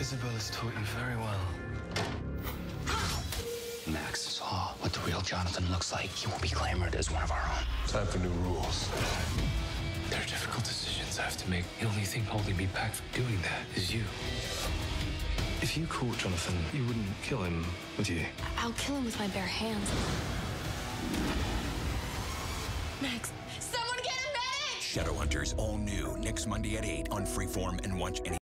Isabelle has taught you very well. Max saw what the real Jonathan looks like. He will be clamored as one of our own. Time for new rules. There are difficult decisions I have to make. The only thing holding me back from doing that is you. If you caught Jonathan, you wouldn't kill him, would you? I'll kill him with my bare hands. Max, someone get him medic! Shadowhunters, all new next Monday at 8 on Freeform and watch any.